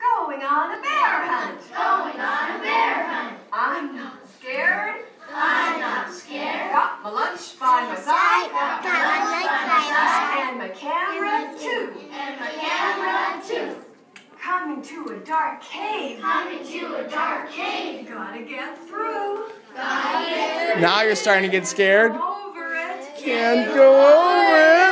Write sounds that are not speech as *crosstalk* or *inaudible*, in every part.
Going on a bear hunt. Going on a bear hunt. I'm not scared. I'm not scared. Got my lunch by my side. Got my lunch by my side. And my camera too. And my camera too. Coming to a dark cave. Coming to a dark cave. Gotta get through. Gotta get Now you're starting to get scared. Go over it. Can't go over it.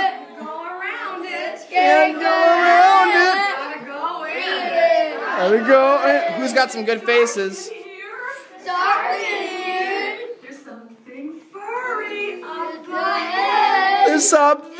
We go. Eh, Who's got some good faces? Here. There's something furry up the ahead. There's something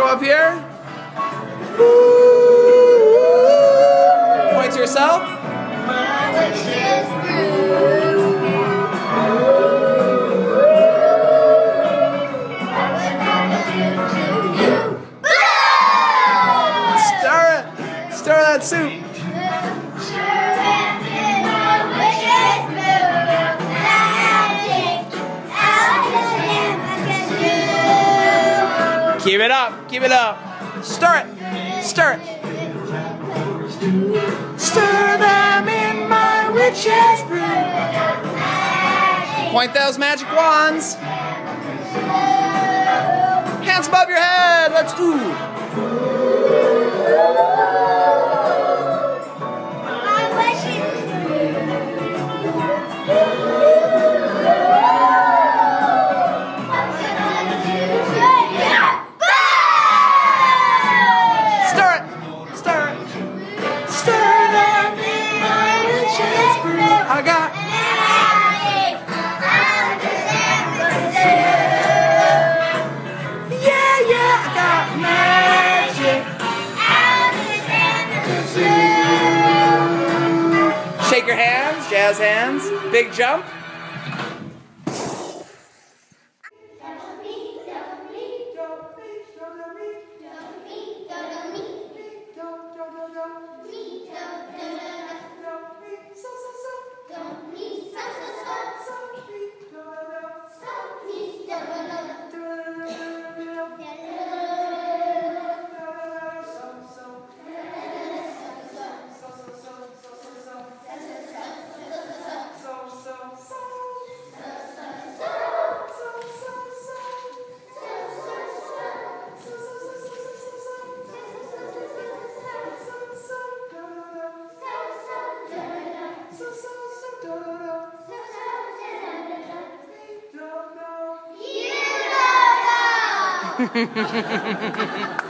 go up here. Point to yourself. Stir it. Stir that soup. Keep it up. Keep it up. Stir it. Stir it. Stir them in my witch's brew. Point those magic wands. Hands above your head. Let's ooh. Shake your hands, jazz hands, big jump. You *laughs* know